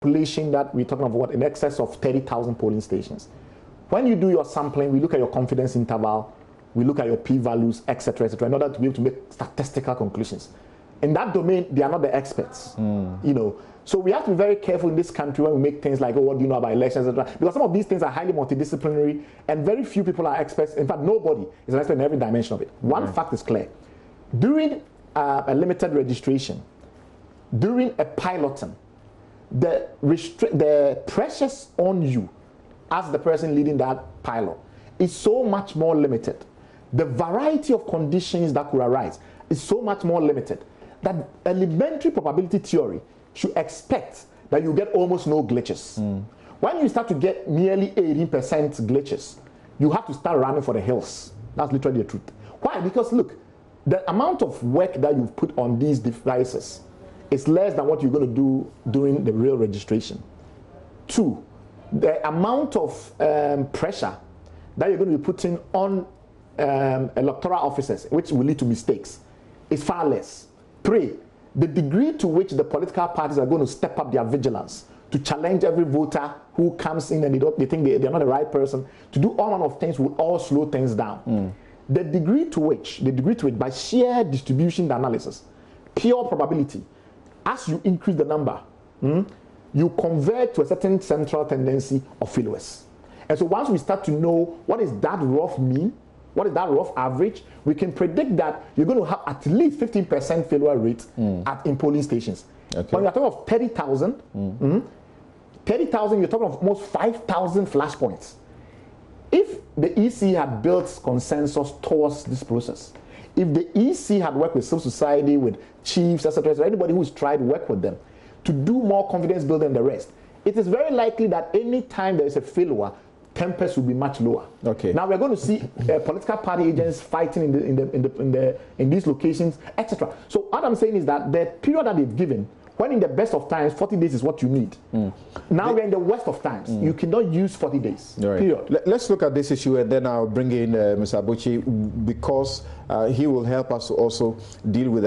population that we're talking about, what, in excess of 30,000 polling stations. When you do your sampling, we look at your confidence interval, we look at your p-values, etc., etc., in order to be able to make statistical conclusions. In that domain, they are not the experts, mm. you know. So we have to be very careful in this country when we make things like, oh, what do you know about elections, etc. Because some of these things are highly multidisciplinary, and very few people are experts. In fact, nobody is an expert in every dimension of it. One right. fact is clear: during uh, a limited registration, during a piloting, the restri- the pressures on you as the person leading that pilot is so much more limited. The variety of conditions that could arise is so much more limited that elementary probability theory should expect that you get almost no glitches. Mm. When you start to get nearly 18% glitches, you have to start running for the hills. That's literally the truth. Why? Because look, the amount of work that you've put on these devices is less than what you're going to do during the real registration. Two, the amount of um, pressure that you're going to be putting on um, electoral officers, which will lead to mistakes, is far less. Three, the degree to which the political parties are going to step up their vigilance to challenge every voter who comes in and they, don't, they think they, they're not the right person, to do all manner of things will all slow things down. Mm. The degree to which, the degree to which, by sheer distribution analysis, pure probability, as you increase the number, mm, you convert to a certain central tendency of failures. And so once we start to know what is that rough mean, what is that rough average, we can predict that you're going to have at least 15% failure rate mm. at in polling stations. Okay. When you're talking of 30,000, mm. mm, 30,000, you're talking of almost 5,000 flashpoints. If the EC had built consensus towards this process, if the EC had worked with civil society, with chiefs, etc., anybody who's tried to work with them to do more confidence building than the rest, it is very likely that any time there is a failure, tempers will be much lower. Okay. Now we're going to see uh, political party agents fighting in the, in the in the in the in these locations, etc. So what I'm saying is that the period that they've given when in the best of times, 40 days is what you need. Mm. Now the, we're in the worst of times. Mm. You cannot use 40 days. Right. Period. Let's look at this issue and then I'll bring in uh, Mr. Abotsi because uh, he will help us to also deal with